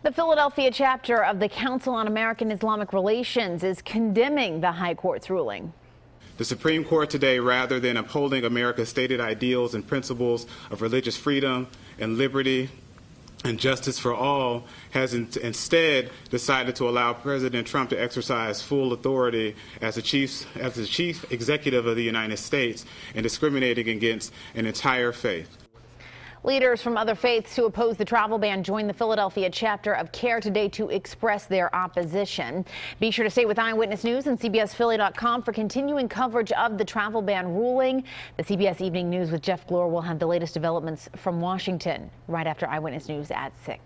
The Philadelphia chapter of the Council on American Islamic Relations is condemning the High Court's ruling. The Supreme Court today, rather than upholding America's stated ideals and principles of religious freedom and liberty and justice for all, has in instead decided to allow President Trump to exercise full authority as the, chief, as the chief executive of the United States and discriminating against an entire faith. Leaders from other faiths who oppose the travel ban joined the Philadelphia chapter of CAIR today to express their opposition. Be sure to stay with Eyewitness News and CBSPhilly.com for continuing coverage of the travel ban ruling. The CBS Evening News with Jeff Glor will have the latest developments from Washington right after Eyewitness News at 6.